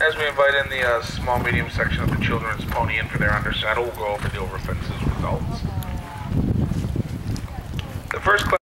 As we invite in the uh, small medium section of the children's pony in for their undersaddle, we'll go over the over fences results. The first class